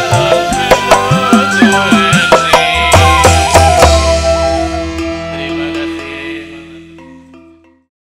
Oh,